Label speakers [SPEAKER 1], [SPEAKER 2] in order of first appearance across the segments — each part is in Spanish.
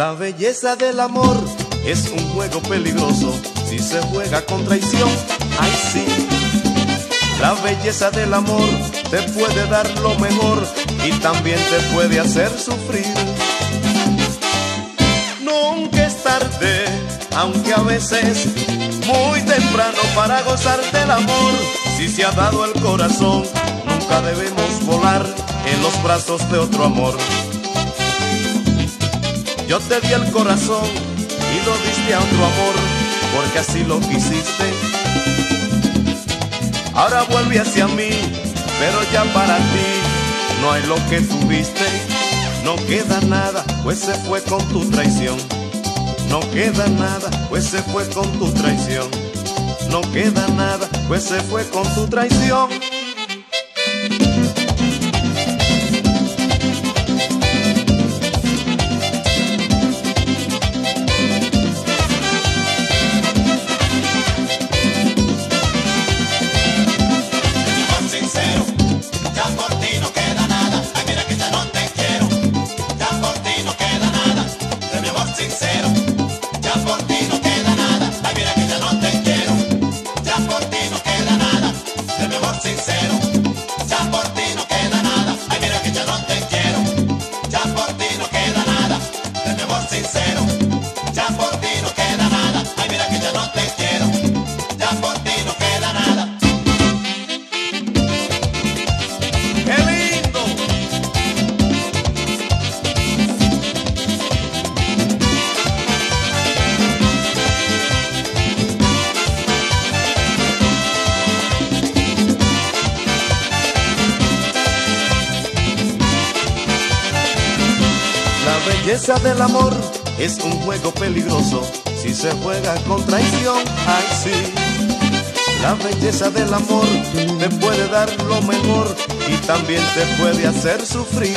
[SPEAKER 1] La belleza del amor es un juego peligroso si se juega con traición. Ay sí. La belleza del amor te puede dar lo mejor y también te puede hacer sufrir. Nunca es tarde, aunque a veces muy temprano para gozar del amor. Si se ha dado el corazón, nunca debemos volar en los brazos de otro amor. Yo te di el corazón y lo diste a otro amor, porque así lo quisiste. Ahora vuelve hacia mí, pero ya para ti no hay lo que tuviste. No queda nada, pues se fue con tu traición. No queda nada, pues se fue con tu traición. No queda nada, pues se fue con tu traición. Belleza del amor es un juego peligroso si se juega con traición. Ay, sí. La belleza del amor te puede dar lo mejor y también te puede hacer sufrir.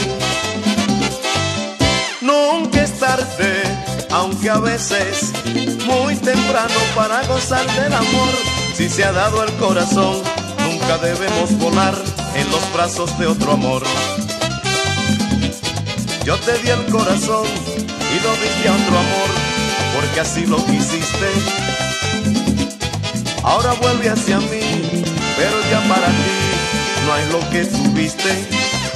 [SPEAKER 1] Nunca es tarde, aunque a veces muy temprano para gozar del amor. Si se ha dado el corazón, nunca debemos volar en los brazos de otro amor. Yo te di el corazón y lo diste a otro amor, porque así lo quisiste. Ahora vuelve hacia mí, pero ya para ti no hay lo que tuviste.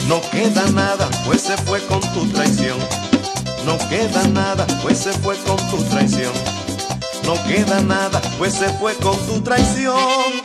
[SPEAKER 1] No queda nada, pues se fue con tu traición. No queda nada, pues se fue con tu traición. No queda nada, pues se fue con tu traición.